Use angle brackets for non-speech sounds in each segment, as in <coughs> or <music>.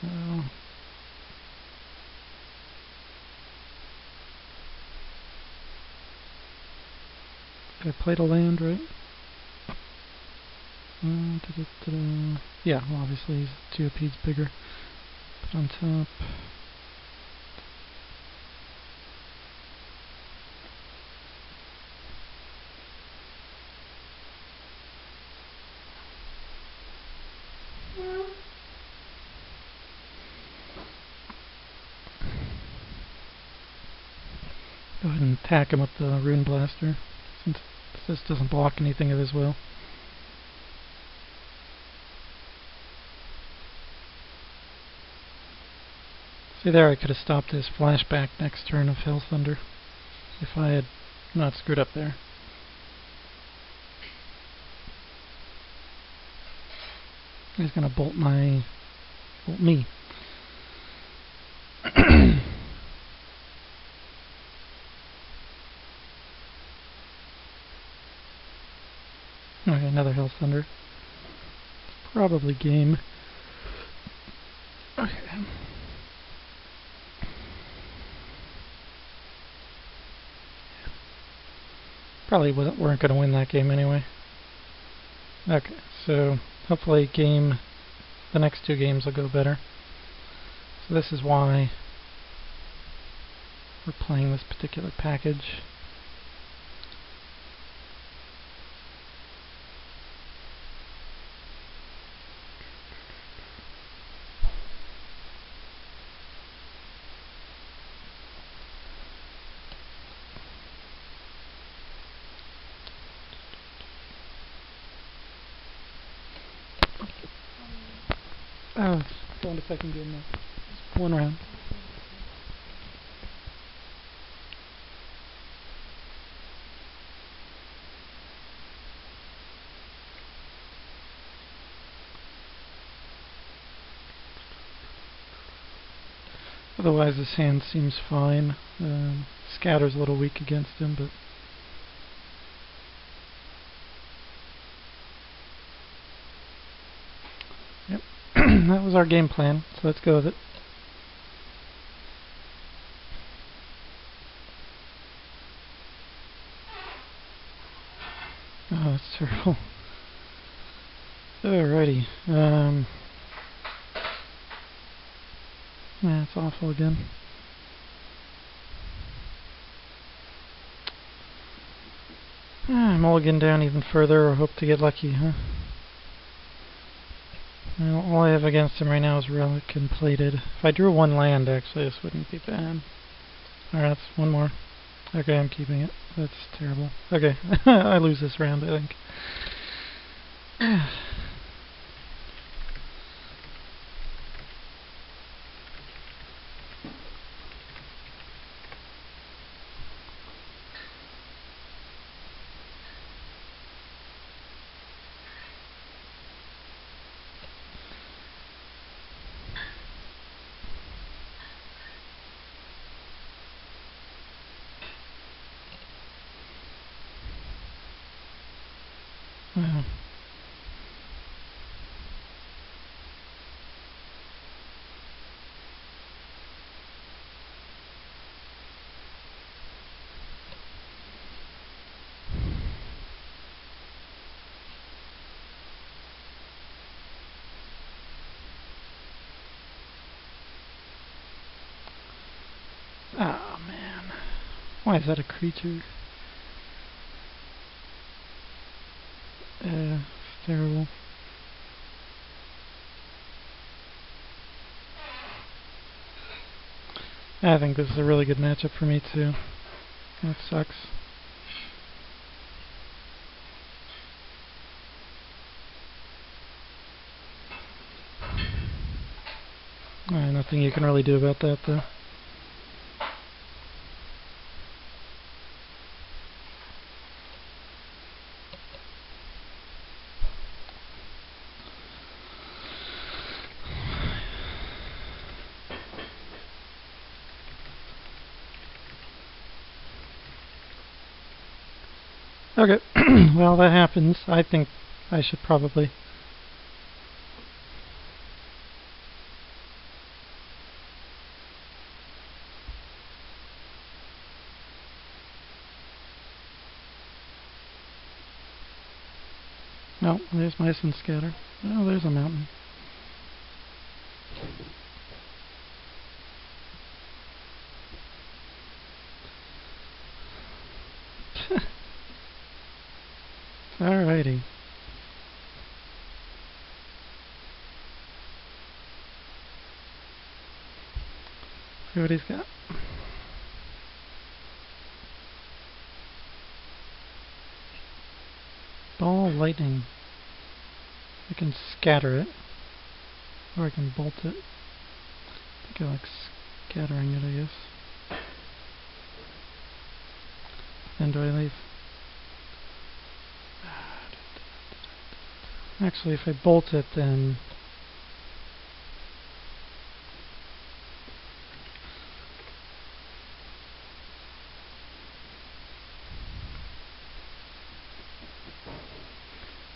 So... I played a land, right? Uh, da -da -da yeah, well, obviously his GOP's bigger. Put on top. Go ahead and attack him with the Rune Blaster, since this doesn't block anything of his will. See there, I could have stopped his flashback next turn of Hell Thunder, if I had not screwed up there. He's gonna bolt my... bolt me. <clears throat> Okay, another Hell Thunder. Probably game. Okay. Probably wasn't, weren't going to win that game anyway. Okay, so hopefully game, the next two games will go better. So this is why we're playing this particular package. Oh, going to second game now. Just one round. Otherwise, his hand seems fine. Um, Scatter's a little weak against him, but Yep. that was our game plan, so let's go with it. Oh, that's terrible. <laughs> Alrighty. Um, that's awful again. Ah, mulligan down even further or hope to get lucky, huh? All I have against him right now is Relic and Plated. If I drew one land, actually, this wouldn't be bad. Alright, that's one more. Okay, I'm keeping it. That's terrible. Okay, <laughs> I lose this round, I think. <sighs> <sighs> Oh man. Why is that a creature? Uh, it's terrible. I think this is a really good matchup for me too. That sucks. Alright, nothing you can really do about that though. Okay, <clears throat> well that happens. I think I should probably... No, there's my sun scatter. Oh, there's a mountain. Alrighty. See what he's got. Ball lightning. I can scatter it. Or I can bolt it. I think I like scattering it, I guess. Then do I leave? Actually, if I bolt it, then...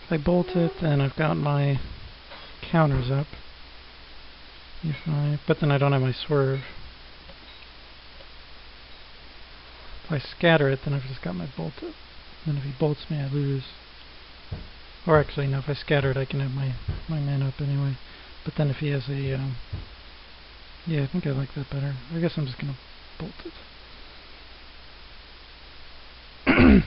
If I bolt it, then I've got my counters up. If I, but then I don't have my swerve. If I scatter it, then I've just got my bolt up. Then if he bolts me, I lose. Or actually, no, if I scatter it, I can have my, my man up anyway. But then if he has a, um, yeah, I think I like that better. I guess I'm just going to bolt it. <coughs>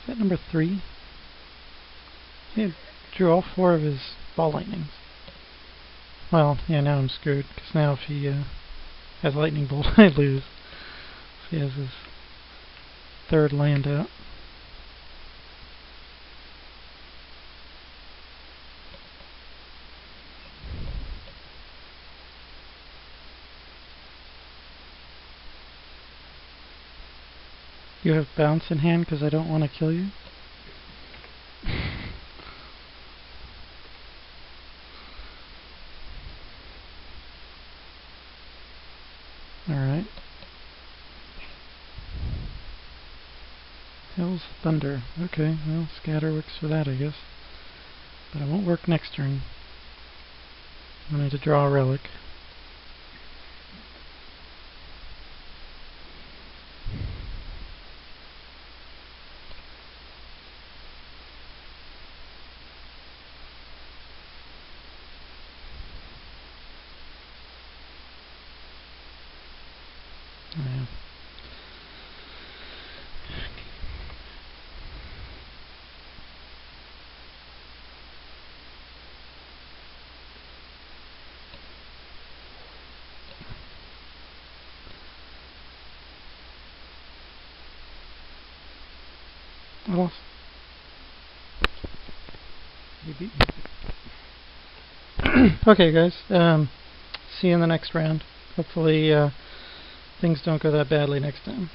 Is that number three? He drew all four of his ball lightnings. Well, yeah, now I'm screwed, because now if he, uh, has lightning bolt, <laughs> I lose. If he has his third land out. You have bounce in hand because I don't want to kill you? Alright. Hell's Thunder. Okay, well, scatter works for that, I guess. But it won't work next turn. I need to draw a relic. Yeah. I lost. You beat me. okay, guys. Um, see you in the next round. Hopefully, uh, things don't go that badly next time.